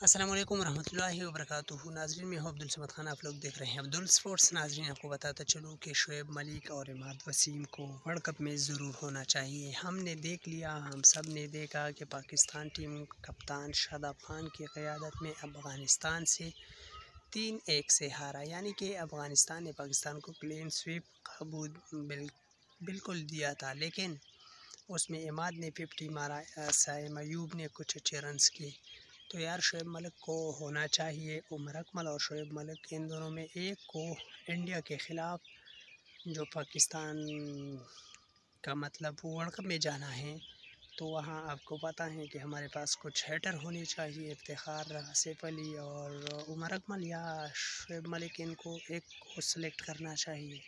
असलम वरहमल वबरक नाजरीन में हूँ अब्दुल समद खान। आप लोग देख रहे हैं अब्दुल स्पोर्ट्स। नाजरीन आपको बताता चलूँ कि शुएब मलिक और इमाद वसीम को वर्ल्ड कप में ज़रूर होना चाहिए। हमने देख लिया हम सबने देखा कि पाकिस्तान टीम कप्तान शादाब खान की क़्यादत में अफ़गानिस्तान से तीन एक से हारा। यानी कि अफ़गानिस्तान ने पाकिस्तान को क्लीन स्वीप कबूल बिल, बिल्कुल दिया था। लेकिन उसमें इमाद ने फिफ्टी मारा साइम अयूब ने कुछ अच्छे रन्स किए। तो यार शुएब मलिक को होना चाहिए उमर अकमल और शुएब मलिक इन दोनों में एक को इंडिया के ख़िलाफ़, जो पाकिस्तान का मतलब वर्ल्ड कप में जाना है। तो वहाँ आपको पता है कि हमारे पास कुछ हेटर होने चाहिए इफ्तार आसिफ अली और उमर अकमल या शुएब मलिक इनको एक को सिलेक्ट करना चाहिए।